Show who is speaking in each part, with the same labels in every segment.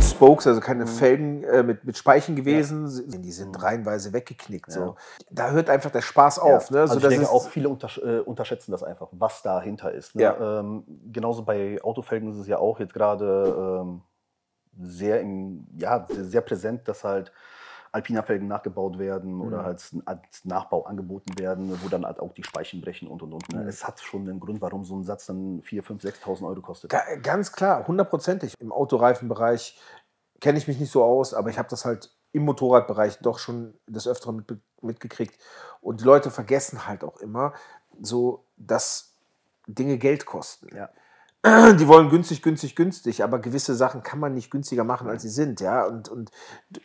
Speaker 1: Spokes, also keine Felgen äh, mit, mit Speichen gewesen. Die sind reihenweise weggeknickt. So. Da hört einfach der Spaß auf. Ne?
Speaker 2: Also
Speaker 1: So,
Speaker 2: ich denke auch viele untersch äh, unterschätzen das einfach, was dahinter ist. Ne?
Speaker 1: Ja.
Speaker 2: Ähm, genauso bei Autofelgen ist es ja auch jetzt gerade ähm, sehr, im, ja, sehr, sehr präsent, dass halt Alpina-Felgen nachgebaut werden
Speaker 1: Mhm.
Speaker 2: oder halt als Nachbau angeboten werden, wo dann halt auch die Speichen brechen und und und.
Speaker 1: Mhm.
Speaker 2: Ne? Es hat schon einen Grund, warum so ein Satz dann 4.000, 5.000, 6.000 Euro kostet.
Speaker 1: Ga- Ganz klar, hundertprozentig. Im Autoreifenbereich kenne ich mich nicht so aus, aber ich habe das halt im Motorradbereich doch schon des Öfteren mit, mitgekriegt. Und die Leute vergessen halt auch immer so, dass Dinge Geld kosten.
Speaker 2: Ja.
Speaker 1: Die wollen günstig, günstig, günstig, aber gewisse Sachen kann man nicht günstiger machen, als sie sind. Ja? Und, und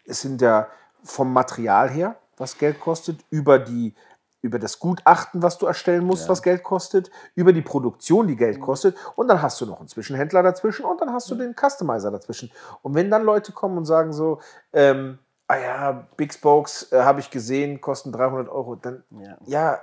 Speaker 1: es sind ja vom Material her, was Geld kostet, über die über das Gutachten, was du erstellen musst,
Speaker 2: Ja.
Speaker 1: was Geld kostet, über die Produktion, die Geld kostet, und dann hast du noch einen Zwischenhändler dazwischen und dann hast du den Customizer dazwischen. Und wenn dann Leute kommen und sagen so, ähm, ah ja, Big Spokes äh, habe ich gesehen, kosten 300 Euro, dann
Speaker 2: Ja.
Speaker 1: ja,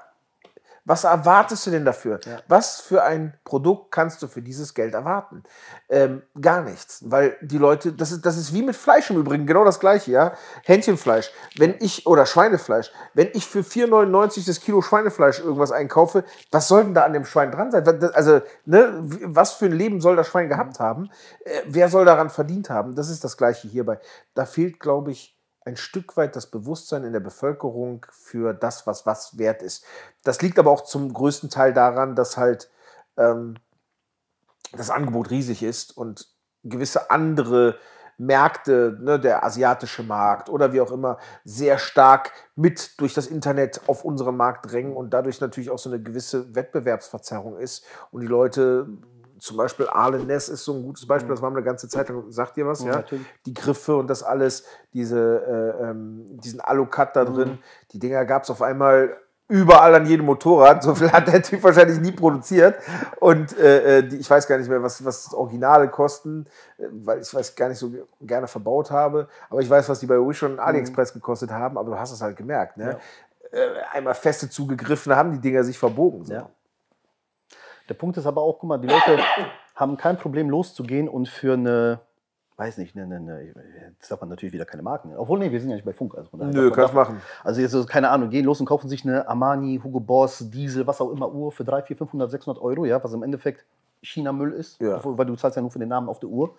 Speaker 1: was erwartest du denn dafür?
Speaker 2: Ja.
Speaker 1: Was für ein Produkt kannst du für dieses Geld erwarten? Ähm, gar nichts, weil die Leute, das ist, das ist wie mit Fleisch im Übrigen, genau das gleiche, ja. Hähnchenfleisch, wenn ich, oder Schweinefleisch, wenn ich für 4,99 das Kilo Schweinefleisch irgendwas einkaufe, was soll denn da an dem wie dran sein? Also, ne, was für ein Leben soll das Schwein gehabt haben? Äh, wer soll daran verdient haben? Das ist das Gleiche hierbei. Da fehlt, glaube ich, ein Stück weit das Bewusstsein in der Bevölkerung für das, was was wert ist. Das liegt aber auch zum größten Teil daran, dass halt ähm, das Angebot riesig ist und gewisse andere Märkte, ne, der asiatische Markt oder wie auch immer, sehr stark mit durch das Internet auf unseren Markt drängen und dadurch natürlich auch so eine gewisse Wettbewerbsverzerrung ist und die Leute, zum Beispiel Arle Ness ist so ein gutes Beispiel, das war eine ganze Zeit lang, sagt ihr was,
Speaker 2: Ja,
Speaker 1: ja?
Speaker 2: natürlich.
Speaker 1: Die Griffe und das alles, diese, äh, ähm, diesen Alucut da drin, die Dinger gab es auf einmal überall an jedem Motorrad. So viel hat der Typ wahrscheinlich nie produziert. Und äh, äh, die, ich weiß gar nicht mehr, was, was Originale kosten, äh, weil ich weiß gar nicht so ge- gerne verbaut habe. Aber ich weiß, was die bei Wish und AliExpress gekostet haben. Aber du hast es halt gemerkt. Ne? Äh, einmal feste zugegriffen, haben die Dinger sich verbogen. So.
Speaker 2: Ja. Der Punkt ist aber auch, guck mal, die Leute haben kein Problem loszugehen und für eine, weiß nicht, eine, eine, jetzt darf man natürlich wieder keine Marken nennen. Obwohl, nee, wir sind ja nicht bei Funk. Also
Speaker 1: Nö, kannst machen.
Speaker 2: Also jetzt, so, keine Ahnung, gehen los und kaufen sich eine Armani, Hugo Boss, Diesel, was auch immer, Uhr für 300, 400, 500, 600 Euro, ja, was im Endeffekt China-Müll ist,
Speaker 1: Ja.
Speaker 2: weil du zahlst ja nur für den Namen auf der Uhr.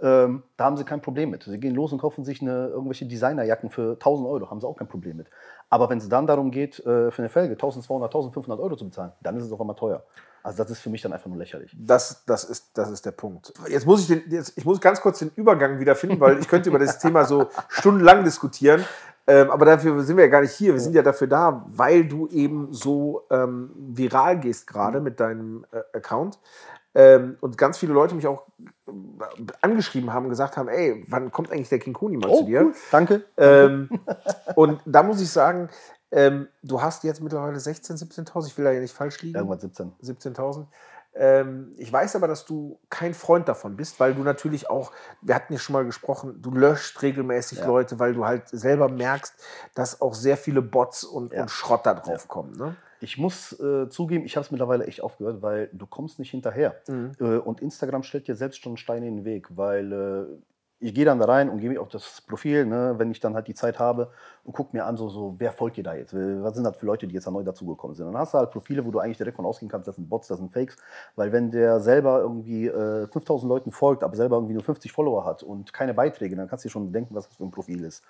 Speaker 2: Ähm, da haben sie kein Problem mit. Sie gehen los und kaufen sich eine, irgendwelche Designerjacken für 1000 Euro, haben sie auch kein Problem mit. Aber wenn es dann darum geht, äh, für eine Felge 1200, 1500 Euro zu bezahlen, dann ist es auch immer teuer. Also das ist für mich dann einfach nur lächerlich.
Speaker 1: Das, das, ist, das ist der Punkt. Jetzt muss ich, den, jetzt, ich muss ganz kurz den Übergang wieder finden, weil ich könnte über das Thema so stundenlang diskutieren. Ähm, aber dafür sind wir ja gar nicht hier. Wir sind ja dafür da, weil du eben so ähm, viral gehst gerade mit deinem äh, Account. Ähm, und ganz viele Leute mich auch äh, angeschrieben haben, gesagt haben, ey, wann kommt eigentlich der King Kuni mal zu dir?
Speaker 2: Danke.
Speaker 1: Ähm, und da muss ich sagen, ähm, du hast jetzt mittlerweile 16.000, 17.000, ich will da ja nicht falsch liegen.
Speaker 2: Irgendwann 17.
Speaker 1: 17.000. Ähm, ich weiß aber, dass du kein Freund davon bist, weil du natürlich auch, wir hatten ja schon mal gesprochen, du löscht regelmäßig
Speaker 2: Ja.
Speaker 1: Leute, weil du halt selber merkst, dass auch sehr viele Bots und,
Speaker 2: Ja.
Speaker 1: und Schrott da drauf kommen. Ne?
Speaker 2: Ich muss äh, zugeben, ich habe es mittlerweile echt aufgehört, weil du kommst nicht hinterher.
Speaker 1: Mhm.
Speaker 2: Äh, und Instagram stellt dir selbst schon Steine in den Weg, weil äh, ich gehe dann da rein und gehe mir auf das Profil, ne, wenn ich dann halt die Zeit habe und gucke mir an, so, so, wer folgt dir da jetzt? Was sind das für Leute, die jetzt da neu dazugekommen sind? Dann hast du halt Profile, wo du eigentlich direkt von ausgehen kannst, das sind Bots, das sind Fakes, weil wenn der selber irgendwie äh, 5000 Leuten folgt, aber selber irgendwie nur 50 Follower hat und keine Beiträge, dann kannst du dir schon denken, was das für ein Profil ist.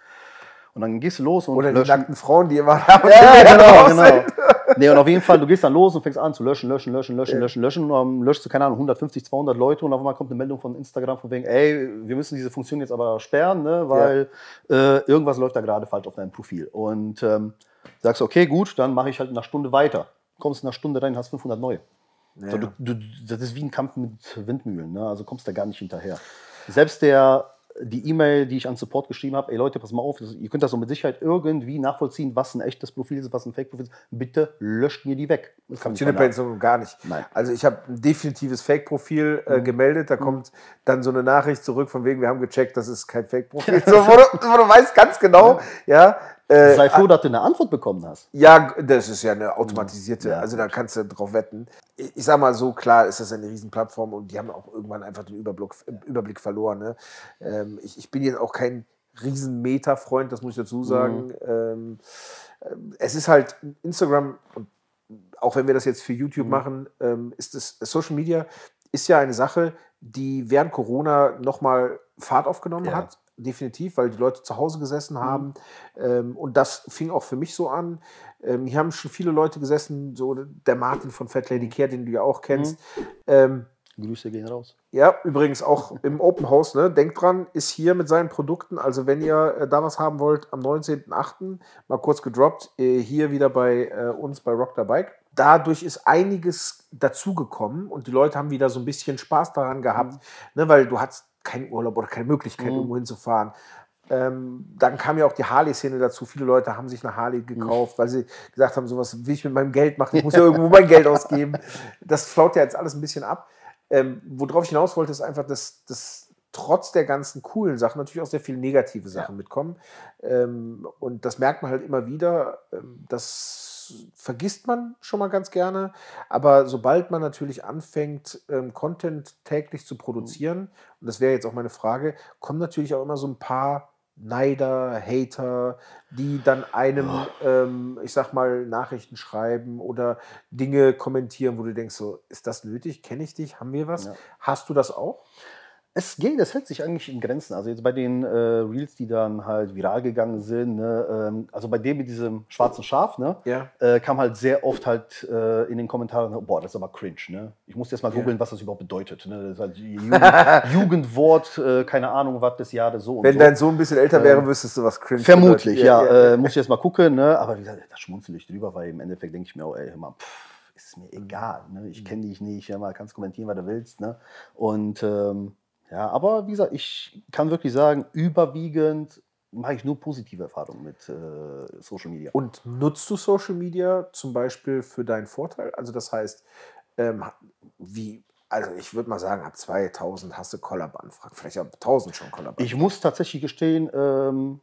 Speaker 2: Und dann gehst du los und
Speaker 1: Oder die nackten Frauen, die immer da
Speaker 2: ja, genau,
Speaker 1: drauf
Speaker 2: genau. Nee, und auf jeden Fall, du gehst dann los und fängst an zu löschen, löschen, löschen, löschen, löschen, löschen. Und dann löschst du, keine Ahnung, 150, 200 Leute und auf einmal kommt eine Meldung von Instagram von wegen, ey, wir müssen diese Funktion jetzt aber sperren, ne, weil äh, irgendwas läuft da gerade falsch auf deinem Profil. Und ähm, sagst, okay, gut, dann mache ich halt in einer Stunde weiter. Kommst in einer Stunde rein, hast 500 neue. So, du, du, das ist wie ein Kampf mit Windmühlen, ne? also kommst da gar nicht hinterher. Selbst der, die E-Mail, die ich an Support geschrieben habe, ey Leute, pass mal auf, ihr könnt das so mit Sicherheit irgendwie nachvollziehen, was ein echtes Profil ist, was ein Fake-Profil ist. Bitte löscht mir die weg. Das kann
Speaker 1: Funktioniert bei Instagram gar nicht.
Speaker 2: Nein.
Speaker 1: Also ich habe ein definitives Fake-Profil äh, gemeldet, da kommt dann so eine Nachricht zurück von wegen, wir haben gecheckt, das ist kein Fake-Profil. so, wo, du, wo du weißt ganz genau, ja, Äh,
Speaker 2: Sei froh, dass du eine Antwort bekommen hast.
Speaker 1: Ja, das ist ja eine automatisierte,
Speaker 2: Ja.
Speaker 1: also da kannst du drauf wetten. Ich, ich sag mal so, klar ist das eine Riesenplattform und die haben auch irgendwann einfach den Überblick, Überblick verloren. Ne? Ähm, ich, ich bin jetzt auch kein riesen Meta-Freund, das muss ich dazu sagen. Ähm, ähm, es ist halt Instagram und auch wenn wir das jetzt für YouTube machen, ähm, ist es Social Media ist ja eine Sache, die während Corona nochmal Fahrt aufgenommen
Speaker 2: Ja.
Speaker 1: hat. Definitiv, weil die Leute zu Hause gesessen haben. Ähm, und das fing auch für mich so an. Ähm, hier haben schon viele Leute gesessen, so der Martin von Fat Lady Care, den du ja auch kennst. Ähm,
Speaker 2: Grüße gehen raus.
Speaker 1: ja, übrigens auch im Open House, ne? Denkt dran, ist hier mit seinen Produkten. Also, wenn ihr äh, da was haben wollt, am 19.08. mal kurz gedroppt, äh, hier wieder bei äh, uns bei Rock the Bike. Dadurch ist einiges dazugekommen und die Leute haben wieder so ein bisschen Spaß daran gehabt, ne? weil du hattest keinen Urlaub oder keine Möglichkeit,
Speaker 2: Mhm.
Speaker 1: irgendwo hinzufahren. Ähm, dann kam ja auch die Harley-Szene dazu. Viele Leute haben sich eine Harley gekauft, weil sie gesagt haben, sowas will ich mit meinem Geld machen. Ich muss ja irgendwo mein Geld ausgeben. Das flaut ja jetzt alles ein bisschen ab. Ähm, worauf ich hinaus wollte, ist einfach, dass, dass trotz der ganzen coolen Sachen natürlich auch sehr viele negative Sachen mitkommen. Ähm, und das merkt man halt immer wieder. Ähm, das vergisst man schon mal ganz gerne. Aber sobald man natürlich anfängt, ähm, Content täglich zu produzieren, und das wäre jetzt auch meine Frage, kommen natürlich auch immer so ein paar Neider, Hater, die dann einem, ähm, ich sag mal, Nachrichten schreiben oder Dinge kommentieren, wo du denkst, so, ist das nötig? Kenne ich dich? Haben wir was?
Speaker 2: Ja.
Speaker 1: Hast du das auch?
Speaker 2: Es geht, es hält sich eigentlich in Grenzen. Also jetzt bei den äh, Reels, die dann halt viral gegangen sind, ne, ähm, also bei dem mit diesem schwarzen Schaf, ne,
Speaker 1: Ja.
Speaker 2: äh, kam halt sehr oft halt äh, in den Kommentaren, boah, das ist aber cringe, ne? Ich muss jetzt mal
Speaker 1: Ja.
Speaker 2: googeln, was das überhaupt bedeutet. Ne? Das ist halt Jugend, Jugendwort, äh, keine Ahnung, was des Jahres so
Speaker 1: Wenn
Speaker 2: so.
Speaker 1: dein Sohn ein bisschen älter wäre,
Speaker 2: Ähm,
Speaker 1: wüsstest du, was cringe
Speaker 2: Vermutlich,
Speaker 1: bedeutet.
Speaker 2: ja. Äh, muss ich jetzt mal gucken, ne? Aber wie gesagt, da schmunzel ich drüber, weil im Endeffekt denke ich mir auch, ey, hör mal, pff, ist mir egal. Ne? Ich kenne dich nicht, ja, mal kannst kommentieren, was du willst. Ne? Und ähm, ja, aber wie gesagt, ich kann wirklich sagen, überwiegend mache ich nur positive Erfahrungen mit äh, Social Media.
Speaker 1: Und nutzt du Social Media zum Beispiel für deinen Vorteil? Also das heißt, ähm, wie, also ich würde mal sagen, ab 2000 hast du Collab-Anfragen, vielleicht ab 1000 schon collab
Speaker 2: Ich muss tatsächlich gestehen, ähm,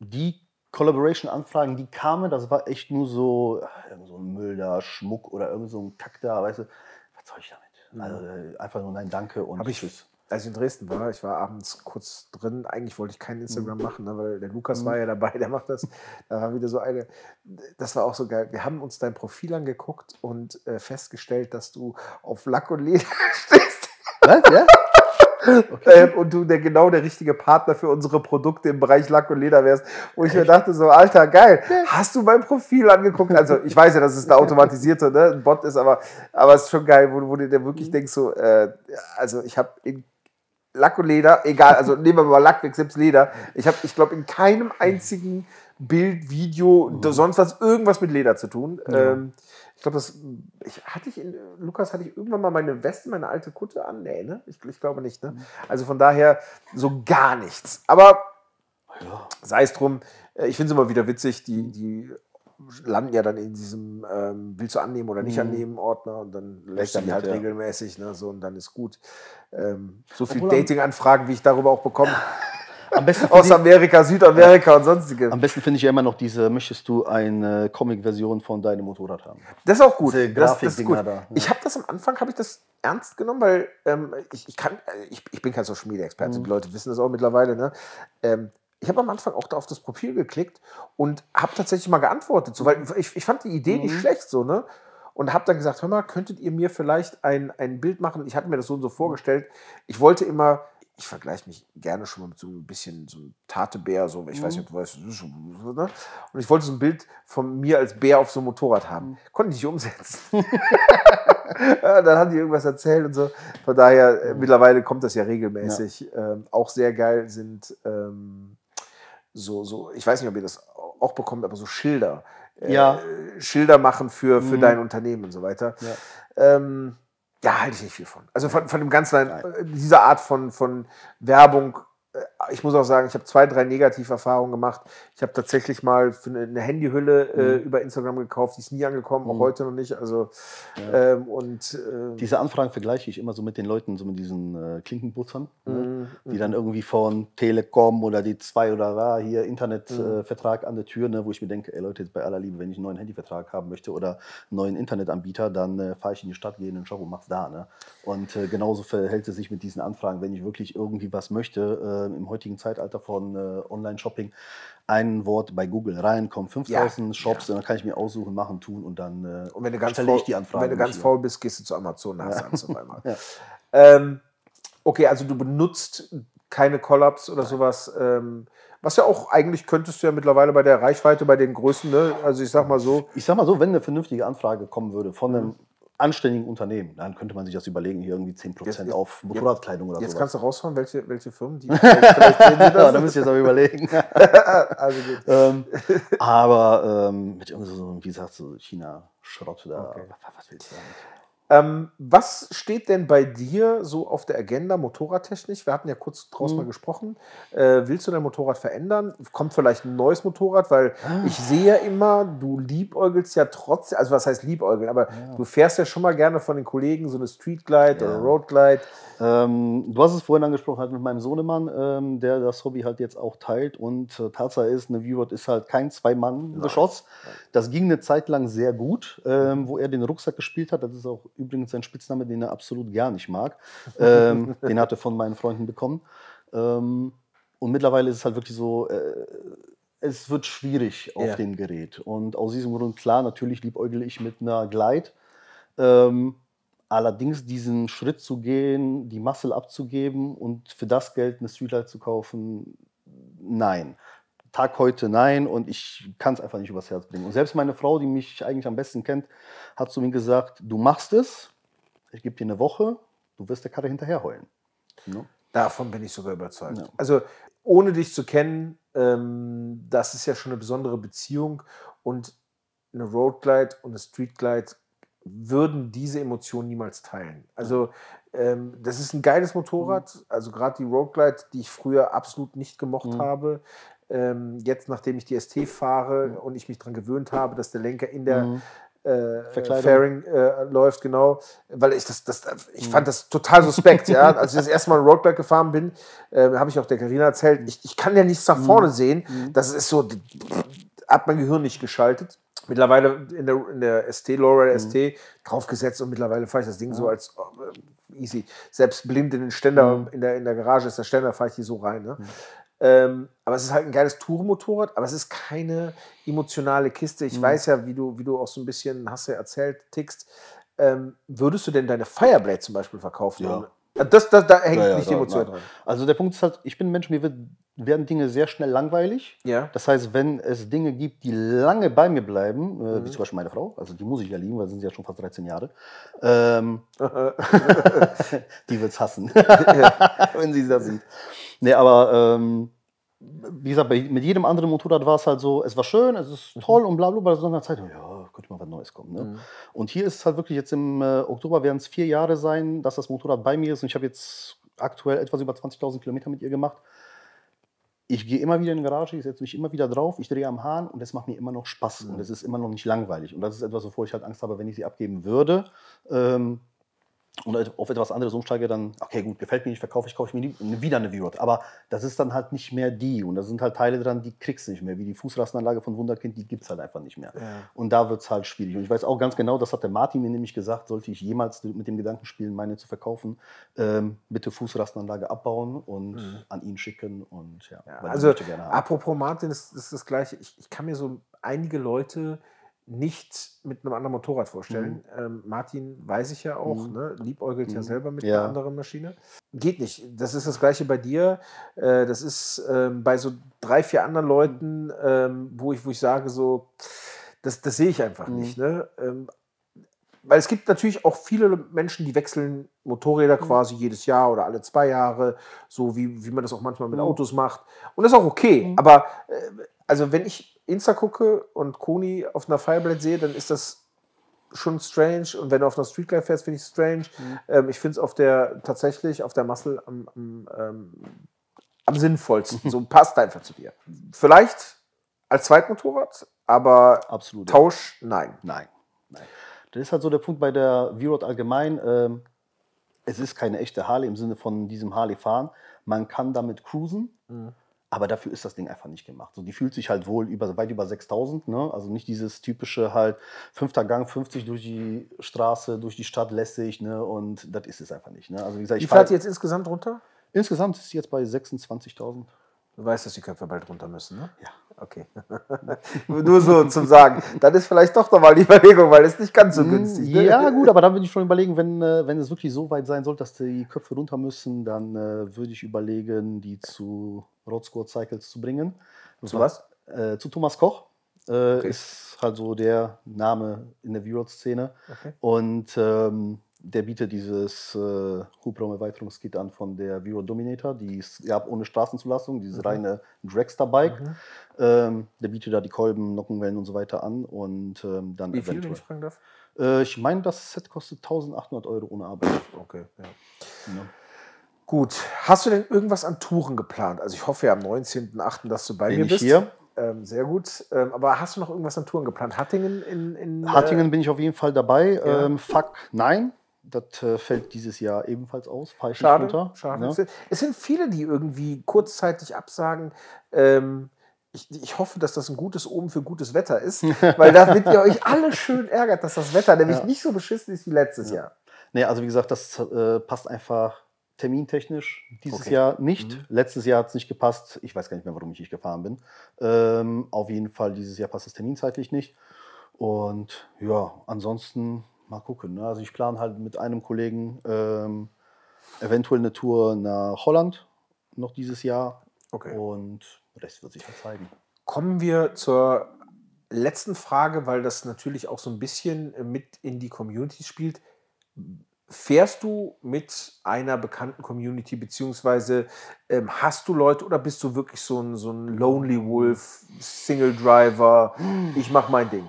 Speaker 2: die Collaboration-Anfragen, die kamen, das war echt nur so, so ein Müll da, Schmuck oder irgend so ein Kack da, weißt du, was soll ich damit? Also äh, einfach nur nein, danke und
Speaker 1: Habe ich,
Speaker 2: tschüss.
Speaker 1: Als ich in Dresden war, ich war abends kurz drin, eigentlich wollte ich kein
Speaker 2: Mhm.
Speaker 1: Instagram machen, ne, weil der Lukas war ja dabei, der macht das. Da war wieder so eine, das war auch so geil. Wir haben uns dein Profil angeguckt und äh, festgestellt, dass du auf Lack und Leder stehst.
Speaker 2: Was? Ja?
Speaker 1: Ähm, und du der genau der richtige Partner für unsere Produkte im Bereich Lack und Leder wärst. Wo ich mir dachte, so, Alter, geil, hast du mein Profil angeguckt? Also ich weiß ja, dass es eine automatisierte, ne, ein Bot ist, aber, aber es ist schon geil, wo, wo du dir wirklich denkst, so, äh, also ich habe in Lack und Leder, egal, also nehmen wir mal Lack weg, selbst Leder. Ich habe, ich glaube, in keinem einzigen Bild, Video,
Speaker 2: Mhm.
Speaker 1: sonst was, irgendwas mit Leder zu tun. Ähm, ich glaube, das ich, hatte ich in, Lukas, hatte ich irgendwann mal meine Weste, meine alte Kutte an? Nee, ne? Ich, ich glaube nicht, ne? Also von daher so gar nichts. Aber
Speaker 2: Ja.
Speaker 1: sei es drum, äh, ich finde es immer wieder witzig, die, die landen ja dann in diesem ähm, willst du annehmen oder nicht
Speaker 2: Mhm.
Speaker 1: annehmen Ordner und dann löscht
Speaker 2: damit,
Speaker 1: die halt
Speaker 2: ja.
Speaker 1: regelmäßig, ne? So und dann ist gut. Ähm, so viel Dating-Anfragen, wie ich darüber auch bekomme,
Speaker 2: Am besten
Speaker 1: aus Amerika, Südamerika und sonstige.
Speaker 2: am besten finde ich ja immer noch diese, möchtest du eine Comic-Version von deinem Motorrad haben?
Speaker 1: Das ist auch gut.
Speaker 2: Diese
Speaker 1: Das, das ist gut.
Speaker 2: da, ja.
Speaker 1: Ich habe das am Anfang habe ich das ernst genommen, weil ähm, ich, ich kann, äh, ich, ich bin kein Social Media
Speaker 2: Mhm.
Speaker 1: Die Leute wissen das auch mittlerweile. Ne? Ähm, ich habe am Anfang auch da auf das Profil geklickt und habe tatsächlich mal geantwortet, so, weil ich, ich fand die Idee
Speaker 2: Mhm.
Speaker 1: nicht schlecht so ne. Und habe dann gesagt, hör mal, könntet ihr mir vielleicht ein, ein Bild machen? Ich hatte mir das so und so vorgestellt. Ich wollte immer, ich vergleiche mich gerne schon mal mit so ein bisschen so einem Tatebär, so, ich weiß nicht, ob du weißt, ne? Und ich wollte so ein Bild von mir als Bär auf so einem Motorrad haben. Konnte ich nicht umsetzen. Ja, dann haben die irgendwas erzählt und so. Von daher, äh, mittlerweile kommt das ja regelmäßig. Ähm, auch sehr geil sind ähm, so, so, ich weiß nicht, ob ihr das auch bekommt, aber so Schilder. Äh,
Speaker 2: Ja.
Speaker 1: Schilder machen für, für
Speaker 2: Mhm.
Speaker 1: dein Unternehmen und so weiter.
Speaker 2: Ja.
Speaker 1: Ähm, ja, halte ich nicht viel von. Also von, von dem ganzen, äh, dieser Art von, von Werbung. äh, Ich muss auch sagen, ich habe zwei, drei Negativerfahrungen gemacht. Ich habe tatsächlich mal für eine, eine Handyhülle äh, über Instagram gekauft, die ist nie angekommen, auch
Speaker 2: Mhm.
Speaker 1: heute noch nicht. Also ähm, und äh,
Speaker 2: Diese Anfragen vergleiche ich immer so mit den Leuten, so mit diesen äh, Klinkenputzern. Ne?
Speaker 1: mh,
Speaker 2: ne? Die dann irgendwie von Telekom oder die zwei oder da hier Internetvertrag äh, an der Tür, ne? wo ich mir denke, ey Leute, jetzt bei aller Liebe, wenn ich einen neuen Handyvertrag haben möchte oder einen neuen Internetanbieter, dann äh, fahre ich in die Stadt, gehe in den Shop und mach's da. Ne? Und äh, genauso verhält es sich mit diesen Anfragen, wenn ich wirklich irgendwie was möchte, äh, im heutigen Zeitalter von äh, Online-Shopping, ein Wort bei Google rein, kommen 5000 ja, Shops, ja. dann kann ich mir aussuchen, machen, tun und dann
Speaker 1: äh, und wenn du ganz faul, ich die Anfrage. Wenn du ganz faul bist, gehst du zu Amazon, hast ja. du einmal. ja. ähm, okay, also du benutzt keine Collabs oder Nein. sowas. Ähm, was ja auch eigentlich könntest du ja mittlerweile bei der Reichweite, bei den Größen, ne? also ich sag mal so.
Speaker 2: Ich sag mal so, wenn eine vernünftige Anfrage kommen würde von einem mhm anständigen Unternehmen. Dann könnte man sich das überlegen, hier irgendwie 10% jetzt, auf Motorradkleidung oder so.
Speaker 1: Jetzt sowas. kannst du rausfahren, welche, welche Firmen, die vielleicht
Speaker 2: sehen sie das. ja, da müsst ihr jetzt aber überlegen. also gut. Ähm, aber ähm, mit irgendwie so, wie sagst du, China-Schrott oder okay. was willst du sagen?
Speaker 1: Ähm, was steht denn bei dir so auf der Agenda motorradtechnisch? Wir hatten ja kurz draus mhm. mal gesprochen. Äh, willst du dein Motorrad verändern? Kommt vielleicht ein neues Motorrad? Weil ah. ich sehe ja immer, du liebäugelst ja trotzdem, also was heißt liebäugeln, aber ja. du fährst ja schon mal gerne von den Kollegen so eine Street Glide ja. oder Road Glide.
Speaker 2: Ähm, du hast es vorhin angesprochen, halt mit meinem Sohnemann, ähm, der das Hobby halt jetzt auch teilt. Und äh, Tatsache ist, eine V-Rod ist halt kein Zwei-Mann-Geschoss. Das ging eine Zeit lang sehr gut, ähm, wo er den Rucksack gespielt hat. Das ist auch übrigens sein Spitzname, den er absolut gar nicht mag. Ähm, den hat er von meinen Freunden bekommen. Ähm, und mittlerweile ist es halt wirklich so, äh, es wird schwierig auf ja. dem Gerät. Und aus diesem Grund, klar, natürlich liebäugle ich mit einer Glide. Ähm, Allerdings diesen Schritt zu gehen, die Muscle abzugeben und für das Geld eine Streetlight zu kaufen, nein. Tag heute nein und ich kann es einfach nicht übers Herz bringen. Und selbst meine Frau, die mich eigentlich am besten kennt, hat zu mir gesagt, du machst es, ich gebe dir eine Woche, du wirst der Karre hinterher heulen.
Speaker 1: No? Davon bin ich sogar überzeugt. Ja. Also ohne dich zu kennen, ähm, das ist ja schon eine besondere Beziehung und eine Roadglide und eine Streetglide würden diese Emotionen niemals teilen. Also ähm, das ist ein geiles Motorrad, mhm. also gerade die Road Glide, die ich früher absolut nicht gemocht mhm. habe. Ähm, jetzt, nachdem ich die ST fahre mhm. und ich mich daran gewöhnt habe, dass der Lenker in der mhm. äh, Fairing äh, läuft, genau, weil ich das, das ich mhm. fand das total suspekt, ja. Als ich das erste Mal Road Glide gefahren bin, äh, habe ich auch der Karina erzählt, ich, ich kann ja nichts nach vorne mhm. sehen. Das ist so, hat mein Gehirn nicht geschaltet mittlerweile in der, in der ST, Lowrider mhm. ST, draufgesetzt und mittlerweile fahre ich das Ding so als oh, easy. Selbst blind in den Ständer, mhm. in, der, in der Garage ist der Ständer, fahre ich hier so rein. Ne? Ähm, aber es ist halt ein geiles Tourenmotorrad, aber es ist keine emotionale Kiste. Ich mhm. weiß ja, wie du, wie du auch so ein bisschen, hast ja erzählt, tickst. Ähm, würdest du denn deine Fireblade zum Beispiel verkaufen?
Speaker 2: Ja.
Speaker 1: Das, das, da hängt
Speaker 2: ja, ja,
Speaker 1: nicht die Emotion dran.
Speaker 2: Also der Punkt ist halt, ich bin ein Mensch, mir wird, werden Dinge sehr schnell langweilig.
Speaker 1: Ja.
Speaker 2: Das heißt, wenn es Dinge gibt, die lange bei mir bleiben, äh, mhm. wie zum Beispiel meine Frau, also die muss ich ja lieben, weil sie sind ja schon fast 13 Jahre, ähm, die wird es hassen, wenn sie da sind. Nee, aber ähm, wie gesagt, mit jedem anderen Motorrad war es halt so, es war schön, es ist toll und bla bla, aber so einer Zeit, ja, könnte mal was Neues kommen. Ne? Mhm. Und hier ist es halt wirklich jetzt im äh, Oktober werden es vier Jahre sein, dass das Motorrad bei mir ist und ich habe jetzt aktuell etwas über 20.000 Kilometer mit ihr gemacht. Ich gehe immer wieder in die Garage, ich setze mich immer wieder drauf, ich drehe am Hahn und es macht mir immer noch Spaß mhm. und es ist immer noch nicht langweilig. Und das ist etwas, wovor ich halt Angst habe, wenn ich sie abgeben würde. Ähm, und auf etwas anderes umsteige, dann, okay, gut, gefällt mir nicht, verkaufe ich, kaufe ich mir wieder eine V-Rod. Aber das ist dann halt nicht mehr die. Und da sind halt Teile dran, die kriegst du nicht mehr. Wie die Fußrastenanlage von Wunderkind, die gibt es halt einfach nicht mehr. Ja. Und da wird es halt schwierig. Und ich weiß auch ganz genau, das hat der Martin mir nämlich gesagt, sollte ich jemals mit dem Gedanken spielen, meine zu verkaufen, ähm, bitte Fußrastenanlage abbauen und mhm. an ihn schicken. Und ja,
Speaker 1: ja also, apropos Martin, ist, ist das Gleiche. Ich, ich kann mir so einige Leute nicht mit einem anderen Motorrad vorstellen. Mhm. Ähm, Martin weiß ich ja auch, mhm. ne, liebäugelt mhm. ja selber mit ja. einer anderen Maschine. Geht nicht. Das ist das gleiche bei dir. Äh, das ist ähm, bei so drei, vier anderen Leuten, ähm, wo, ich, wo ich sage, so, das, das sehe ich einfach mhm. nicht. Ne? Ähm, weil es gibt natürlich auch viele Menschen, die wechseln Motorräder mhm. quasi jedes Jahr oder alle zwei Jahre, so wie, wie man das auch manchmal mit mhm. Autos macht. Und das ist auch okay. Aber äh, also wenn ich Insta gucke und Koni auf einer Fireblade sehe, dann ist das schon strange. Und wenn du auf einer Streetlight fährst, finde ich es strange. Mhm. Ähm, ich finde es auf der tatsächlich auf der Muscle am, am, ähm, am sinnvollsten. so passt einfach zu dir. Vielleicht als Zweitmotorrad, aber
Speaker 2: Absolut,
Speaker 1: Tausch, nein.
Speaker 2: Nein. Nein. Das ist halt so der Punkt bei der V-Rod allgemein. Ähm, es ist keine echte Harley im Sinne von diesem Harley fahren. Man kann damit cruisen,
Speaker 1: Mhm.
Speaker 2: Aber dafür ist das Ding einfach nicht gemacht. So, die fühlt sich halt wohl über, weit über 6000, ne? also nicht dieses typische halt fünfter Gang, 50 durch die Straße, durch die Stadt lässig ne? und das ist es einfach nicht. Ne? Also wie gesagt, ich
Speaker 1: fährt ihr jetzt insgesamt runter?
Speaker 2: insgesamt ist sie jetzt bei 26.000.
Speaker 1: Du weißt, dass die Köpfe bald runter müssen, ne?
Speaker 2: Ja.
Speaker 1: Okay. Nur so zum Sagen. Dann ist vielleicht doch nochmal die Überlegung, weil es nicht ganz so günstig ne?
Speaker 2: Mm, Ja, gut, aber dann würde ich schon überlegen, wenn, äh, wenn es wirklich so weit sein sollte, dass die Köpfe runter müssen, dann äh, würde ich überlegen, die zu Squad Cycles zu bringen.
Speaker 1: Zu was?
Speaker 2: Äh, zu Thomas Koch. Äh,
Speaker 1: Okay.
Speaker 2: Ist halt so der Name in der V-Road-Szene.
Speaker 1: Okay.
Speaker 2: Und ähm, der bietet dieses äh, Hubraum-Erweiterungskit an von der V-Road Dominator. Die ist ja, ohne Straßenzulassung, dieses reine Dragster-Bike.
Speaker 1: Mhm.
Speaker 2: Ähm, der bietet da die Kolben, Nockenwellen und so weiter an. Und ähm, dann
Speaker 1: Wie viel, wenn
Speaker 2: eventuell.
Speaker 1: ich fragen darf?
Speaker 2: Äh, ich meine, das Set kostet 1800 Euro ohne Arbeit.
Speaker 1: Okay, ja.
Speaker 2: Ja.
Speaker 1: Gut. Hast du denn irgendwas an Touren geplant? Also ich hoffe ja am 19.08., dass du bei
Speaker 2: Bin
Speaker 1: mir bist.
Speaker 2: hier?
Speaker 1: Ähm, sehr gut. Ähm, aber hast du noch irgendwas an Touren geplant? Hattingen in, in
Speaker 2: Hattingen bin ich auf jeden Fall dabei.
Speaker 1: ja.
Speaker 2: Ähm, fuck, nein. Das äh, fällt dieses Jahr ebenfalls aus. Fahr ich
Speaker 1: Schade.
Speaker 2: runter.
Speaker 1: schade.
Speaker 2: Ne?
Speaker 1: Es sind- viele, die irgendwie kurzzeitig absagen. Ähm, ich, ich hoffe, dass das ein gutes Omen für gutes Wetter ist, weil damit ihr euch alle schön ärgert, dass das Wetter nämlich
Speaker 2: Ja.
Speaker 1: nicht so beschissen ist wie letztes Jahr.
Speaker 2: Nee, also wie gesagt, das äh, passt einfach termintechnisch dieses
Speaker 1: Okay.
Speaker 2: Jahr nicht.
Speaker 1: Mhm.
Speaker 2: Letztes Jahr hat es nicht gepasst. Ich weiß gar nicht mehr, warum ich nicht gefahren bin. Ähm, auf jeden Fall, dieses Jahr passt es terminzeitlich nicht. Und ja, ansonsten mal gucken. Ne? Also ich plane halt mit einem Kollegen ähm, eventuell eine Tour nach Holland noch dieses Jahr.
Speaker 1: Okay.
Speaker 2: Und Rest wird sich dann zeigen.
Speaker 1: Kommen wir zur letzten Frage, weil das natürlich auch so ein bisschen mit in die Community spielt. Fährst du mit einer bekannten Community, beziehungsweise ähm, hast du Leute oder bist du wirklich so ein, so ein Lonely Wolf, Single Driver? Ich mach mein Ding.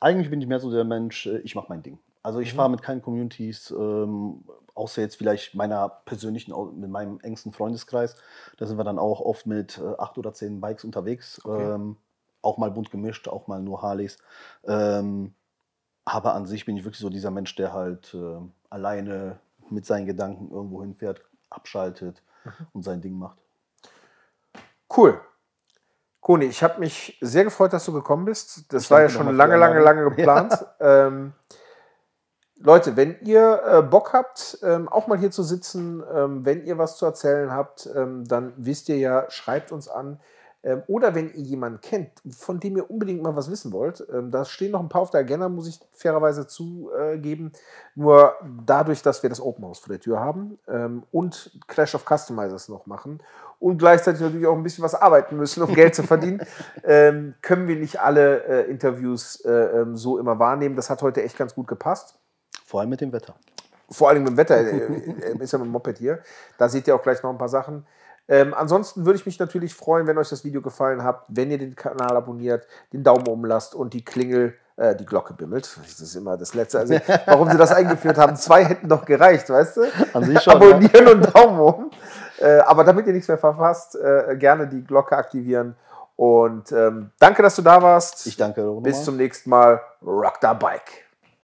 Speaker 2: Eigentlich bin ich mehr so der Mensch, äh, ich mache mein Ding. Also ich
Speaker 1: Mhm.
Speaker 2: fahre mit keinen Communities, ähm, außer jetzt vielleicht meiner persönlichen, mit meinem engsten Freundeskreis. Da sind wir dann auch oft mit äh, acht oder zehn Bikes unterwegs.
Speaker 1: Okay.
Speaker 2: Ähm, auch mal bunt gemischt, auch mal nur Harleys. Ähm, aber an sich bin ich wirklich so dieser Mensch, der halt äh, alleine mit seinen Gedanken irgendwo hinfährt, abschaltet
Speaker 1: Mhm.
Speaker 2: und sein Ding macht.
Speaker 1: Cool. Koni, ich habe mich sehr gefreut, dass du gekommen bist. Das
Speaker 2: Ich
Speaker 1: war ja schon lange, lange, lange geplant. Ähm, Leute, wenn ihr äh, Bock habt, ähm, auch mal hier zu sitzen, ähm, wenn ihr was zu erzählen habt, ähm, dann wisst ihr ja, schreibt uns an. Ähm, oder wenn ihr jemanden kennt, von dem ihr unbedingt mal was wissen wollt, ähm, da stehen noch ein paar auf der Agenda, muss ich fairerweise zugeben. Nur dadurch, dass wir das Open House vor der Tür haben und Clash of Customizers noch machen und gleichzeitig natürlich auch ein bisschen was arbeiten müssen, um Geld zu verdienen, ähm, können wir nicht alle äh, Interviews äh, so immer wahrnehmen. Das hat heute echt ganz gut gepasst.
Speaker 2: Vor allem mit dem Wetter.
Speaker 1: Vor allem mit dem Wetter, äh, äh, ist ja mit dem Moped hier. Da seht ihr auch gleich noch ein paar Sachen. Ähm, ansonsten würde ich mich natürlich freuen, wenn euch das Video gefallen hat, wenn ihr den Kanal abonniert, den Daumen oben lasst und die Klingel, äh, die Glocke bimmelt. Das ist immer das Letzte. Also, warum sie das eingeführt haben, zwei hätten doch gereicht, weißt du?
Speaker 2: An sich schon,
Speaker 1: Abonnieren und Daumen oben. Äh, aber damit ihr nichts mehr verpasst, äh, gerne die Glocke aktivieren. Und ähm, danke, dass du da warst.
Speaker 2: Ich danke.
Speaker 1: Bis zum nächsten Mal. Rock the Bike.